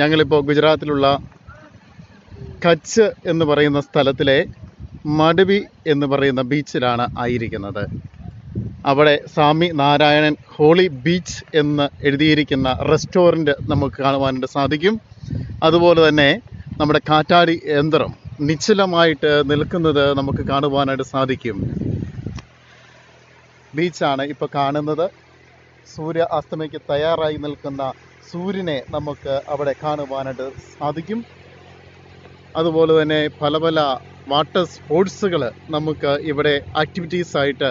ഞങ്ങളിപ്പോൾ ഗുജറാത്തിലുള്ള കച്ച് എന്ന് പറയുന്ന സ്ഥലത്തിലെ മഡവി എന്ന് പറയുന്ന ബീച്ചിലാണ് ആയിരിക്കുന്നത്. അവിടെ സ്വാമി നാരായണൻ ഹോളി ബീച്ച് എന്ന് എഴുതിയിരിക്കുന്ന റെസ്റ്റോറന്റ് നമുക്ക് കാണുവാനായിട്ട് സാധിക്കും. അതുപോലെ തന്നെ നമ്മുടെ കാറ്റാടി യന്ത്രം നിശ്ചലമായിട്ട് നിൽക്കുന്നത് നമുക്ക് കാണുവാനായിട്ട് സാധിക്കും. ബീച്ചാണ് ഇപ്പോൾ കാണുന്നത്. സൂര്യ അസ്തമയ്ക്ക് തയ്യാറായി നിൽക്കുന്ന സൂര്യനെ നമുക്ക് അവിടെ കാണുവാനായിട്ട് സാധിക്കും. അതുപോലെ തന്നെ പല പല വാട്ടർ സ്പോർട്സുകൾ നമുക്ക് ഇവിടെ ആക്ടിവിറ്റീസ് ആയിട്ട്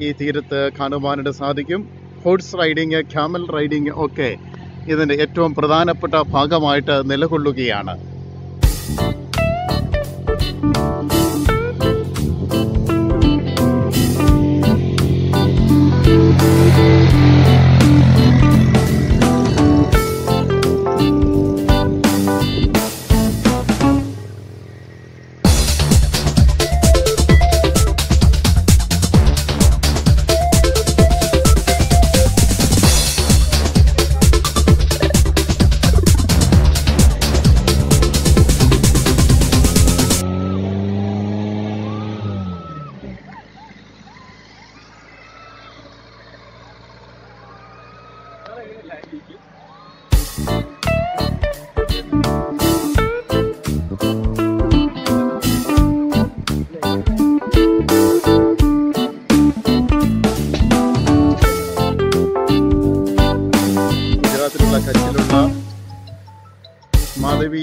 ഈ തീരത്ത് കാണുവാനായിട്ട് സാധിക്കും. ഹോഴ്സ് റൈഡിങ് ക്യാമൽ റൈഡിങ് ഒക്കെ ഇതിന്റെ ഏറ്റവും പ്രധാനപ്പെട്ട ഭാഗമായിട്ട് നിലകൊള്ളുകയാണ്. ഗുജറാത്തിലുള്ള കച്ചിലുള്ള മാധവി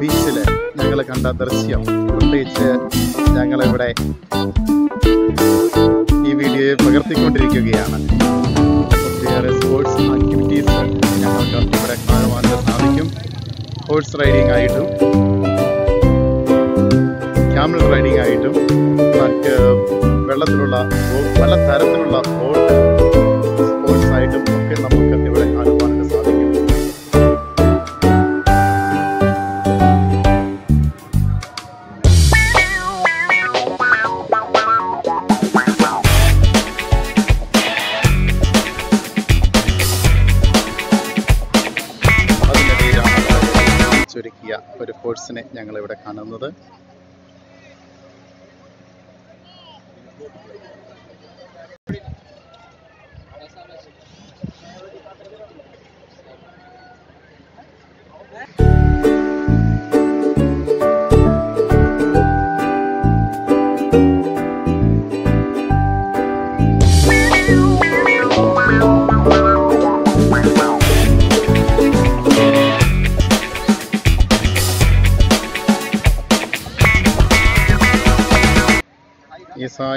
ബീച്ചിൽ ഞങ്ങൾ കണ്ട ദൃശ്യം. പ്രത്യേകിച്ച് ഞങ്ങളിവിടെ ഈ വീഡിയോയിൽ പകർത്തിക്കൊണ്ടിരിക്കുകയാണ്. ഒത്തിരിയേറെ സ്പോർട്സ് ആക്ടിവിറ്റീസ് ഞങ്ങൾക്ക് ഇവിടെ കാണുവാനായിട്ട് സാധിക്കും. ഹോഴ്സ് റൈഡിംഗ് ആയിട്ടും ക്യാമൽ റൈഡിംഗ് ആയിട്ടും മറ്റ് വെള്ളത്തിലുള്ള പല തരത്തിലുള്ള ബോട്ട് ഇവിടെ കാണുന്നത്.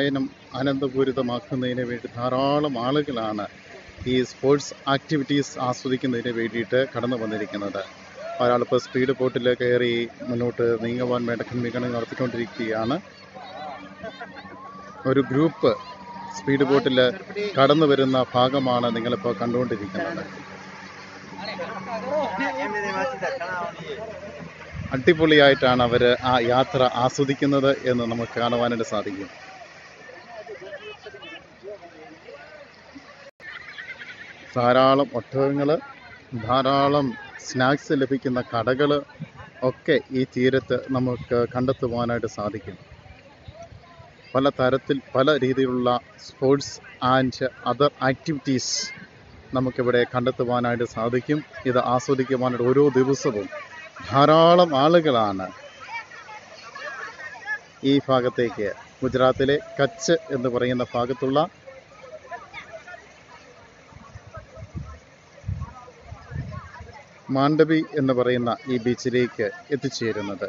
ഈ സായനം ആനന്ദപൂരിതമാക്കുന്നതിന് വേണ്ടി ധാരാളം ആളുകളാണ് ഈ സ്പോർട്സ് ആക്ടിവിറ്റീസ് ആസ്വദിക്കുന്നതിന് വേണ്ടിയിട്ട് കടന്നു വന്നിരിക്കുന്നത്. ഒരാളിപ്പോൾ സ്പീഡ് ബോട്ടിൽ കയറി മുന്നോട്ട് നീങ്ങുവാൻ വേണ്ട ക്രമീകരണം നടത്തിക്കൊണ്ടിരിക്കുകയാണ്. ഒരു ഗ്രൂപ്പ് സ്പീഡ് ബോട്ടിൽ കടന്നു വരുന്ന ഭാഗമാണ് നിങ്ങളിപ്പോൾ കണ്ടുകൊണ്ടിരിക്കുന്നത്. അടിപൊളിയായിട്ടാണ് അവർ ആ യാത്ര ആസ്വദിക്കുന്നത് എന്ന് നമുക്ക് കാണുവാനായിട്ട് സാധിക്കും. ധാരാളം ഒട്ടകങ്ങൾ ധാരാളം സ്നാക്സ് ലഭിക്കുന്ന കടകൾ ഒക്കെ ഈ തീരത്ത് നമുക്ക് കണ്ടെത്തുവാനായിട്ട് സാധിക്കും. പല തരത്തിൽ പല രീതിയിലുള്ള സ്പോർട്സ് ആൻഡ് അതർ ആക്ടിവിറ്റീസ് നമുക്കിവിടെ കണ്ടെത്തുവാനായിട്ട് സാധിക്കും. ഇത് ആസ്വദിക്കുവാനായിട്ട് ഓരോ ദിവസവും ധാരാളം ആളുകളാണ് ഈ ഭാഗത്തേക്ക് ഗുജറാത്തിലെ കച്ച് എന്ന് പറയുന്ന ഭാഗത്തുള്ള മാണ്ഡവി എന്ന് പറയുന്ന ഈ ബീച്ചിലേക്ക് എത്തിച്ചേരുന്നത്.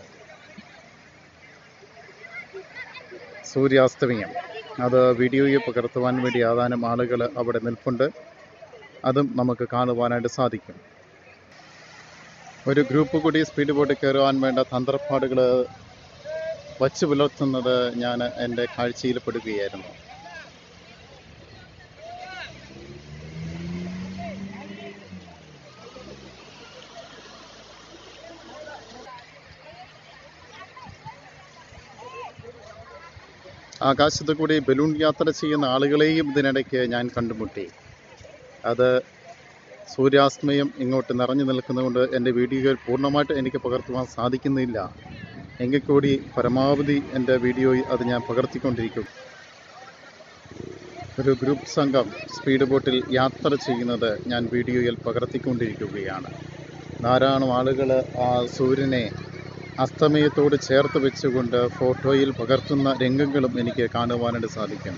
സൂര്യാസ്തമയം. അത് വീഡിയോയിൽ പകർത്തുവാൻ വേണ്ടി ഏതാനും ആളുകൾ അവിടെ നിൽപ്പുണ്ട്. അതും നമുക്ക് കാണുവാനായിട്ട് സാധിക്കും. ഒരു ഗ്രൂപ്പ് കൂടി സ്പീഡ് ബോട്ടിൽ കയറുവാൻ വേണ്ട തന്ത്രപ്പാടുകൾ വച്ചു പുലർത്തുന്നത് ഞാൻ എന്റെ കാഴ്ചയിൽ പെടുകയായിരുന്നു. ആകാശത്ത് കൂടി ബലൂൺ യാത്ര ചെയ്യുന്ന ആളുകളെയും ഇതിനിടയ്ക്ക് ഞാൻ കണ്ടുമുട്ടി. അത് സൂര്യാസ്തമയം ഇങ്ങോട്ട് നിറഞ്ഞു നിൽക്കുന്നതുകൊണ്ട് എന്റെ വീഡിയോയിൽ പൂർണമായിട്ട് എനിക്ക് പകർത്തുവാൻ സാധിക്കുന്നില്ല. എങ്കിൽ കൂടി പരമാവധി എന്റെ വീഡിയോ അത് ഞാൻ പകർത്തിക്കൊണ്ടിരിക്കും. ഒരു ഗ്രൂപ്പ് സംഘം സ്പീഡ് ബോട്ടിൽ യാത്ര ചെയ്യുന്നത് ഞാൻ വീഡിയോയിൽ പകർത്തിക്കൊണ്ടിരിക്കുകയാണ്. ധാരാളം ആളുകൾ ആ സൂര്യനെ അസ്തമയത്തോട് ചേർത്ത് വെച്ചുകൊണ്ട് ഫോട്ടോയിൽ പകർത്തുന്ന രംഗങ്ങളും എനിക്ക് കാണുവാനായിട്ട് സാധിക്കും.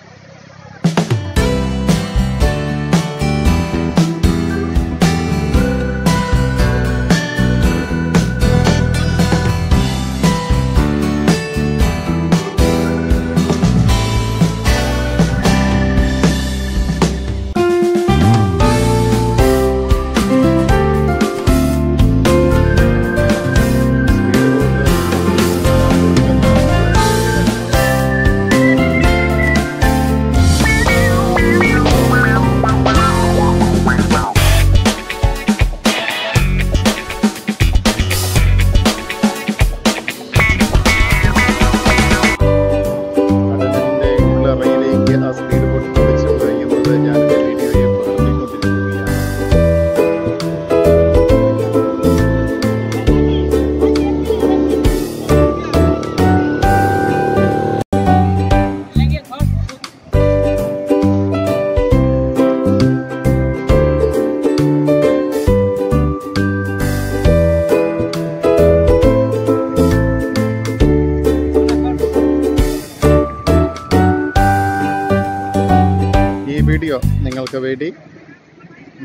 വീഡിയോ നിങ്ങൾക്ക് വേണ്ടി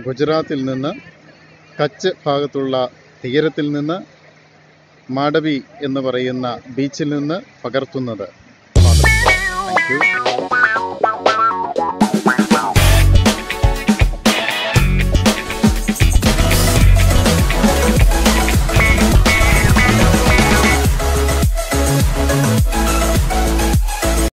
ഗുജറാത്തിൽ നിന്ന് കച്ച് ഭാഗത്തുള്ള തീരത്തിൽ നിന്ന് മാഡവി എന്ന് പറയുന്ന ബീച്ചിൽ നിന്ന് പകർത്തുന്നത്. താങ്ക്